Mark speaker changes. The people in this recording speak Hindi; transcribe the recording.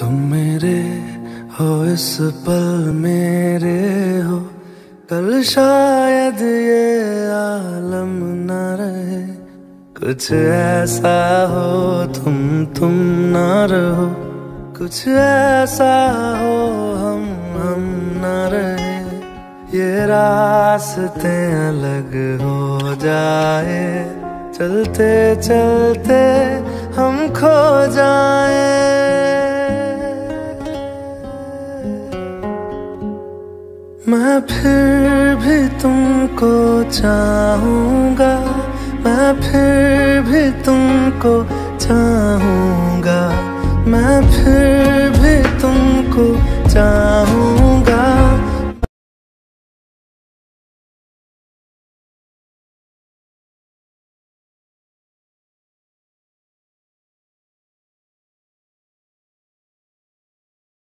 Speaker 1: तुम मेरे हो, इस पल मेरे हो। कल शायद ये आलम न रहे। कुछ ऐसा हो, तुम तुम ना रहो। कुछ ऐसा हो, हम हम न रहे। ये रास्ते अलग हो जाए। चलते चलते हम खो जाए। मैं फिर भी तुमको चाहूँगा। मैं फिर भी तुमको चाहूँगा। मैं फिर भी तुमको चाहूँगा